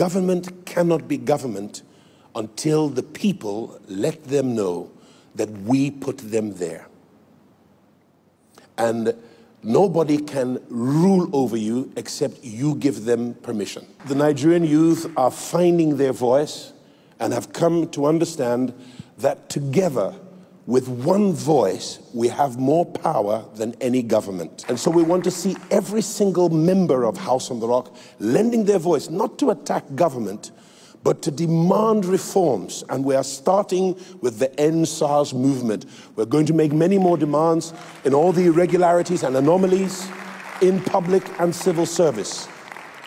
Government cannot be government until the people let them know that we put them there. And nobody can rule over you except you give them permission. The Nigerian youth are finding their voice and have come to understand that together, with one voice, we have more power than any government. And so we want to see every single member of House on the Rock lending their voice, not to attack government, but to demand reforms. And we are starting with the End SARS movement. We're going to make many more demands in all the irregularities and anomalies in public and civil service.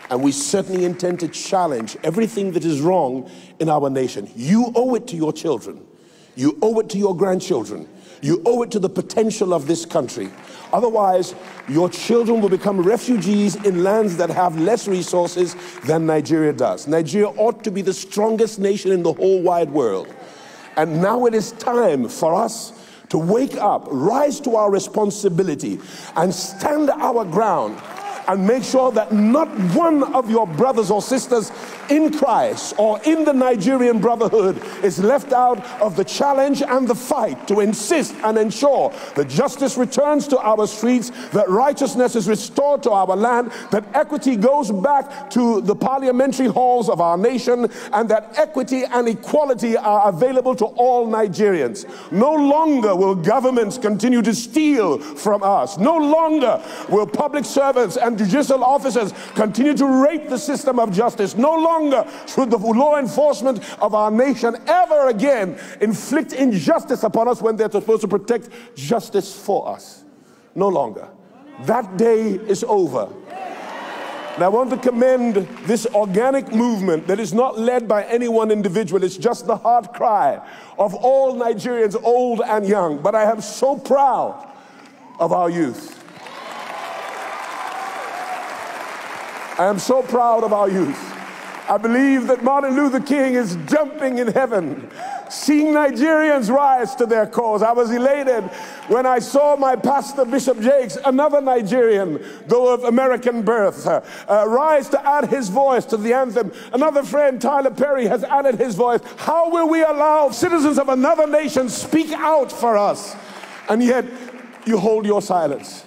And we certainly intend to challenge everything that is wrong in our nation. You owe it to your children. You owe it to your grandchildren. You owe it to the potential of this country. Otherwise, your children will become refugees in lands that have less resources than Nigeria does. Nigeria ought to be the strongest nation in the whole wide world. And now it is time for us to wake up, rise to our responsibility, and stand our ground and make sure that not one of your brothers or sisters in Christ or in the Nigerian brotherhood is left out of the challenge and the fight to insist and ensure that justice returns to our streets, that righteousness is restored to our land, that equity goes back to the parliamentary halls of our nation, and that equity and equality are available to all Nigerians. No longer will governments continue to steal from us. No longer will public servants and judicial officers continue to rape the system of justice. No longer should the law enforcement of our nation ever again inflict injustice upon us when they're supposed to protect justice for us. No longer. That day is over. And I want to commend this organic movement that is not led by any one individual. It's just the heart cry of all Nigerians, old and young. But I am so proud of our youth. I am so proud of our youth. I believe that Martin Luther King is jumping in heaven, seeing Nigerians rise to their cause. I was elated when I saw my pastor, Bishop Jakes, another Nigerian, though of American birth, uh, uh, rise to add his voice to the anthem. Another friend, Tyler Perry, has added his voice. How will we allow citizens of another nation speak out for us? And yet, you hold your silence.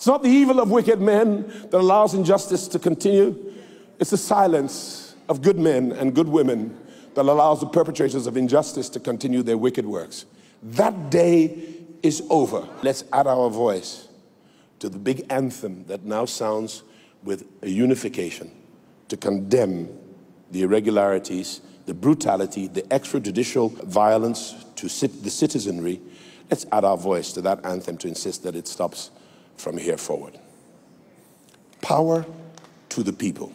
It's not the evil of wicked men that allows injustice to continue. It's the silence of good men and good women that allows the perpetrators of injustice to continue their wicked works. That day is over. Let's add our voice to the big anthem that now sounds with a unification to condemn the irregularities, the brutality, the extrajudicial violence to the citizenry. Let's add our voice to that anthem to insist that it stops from here forward. Power to the people.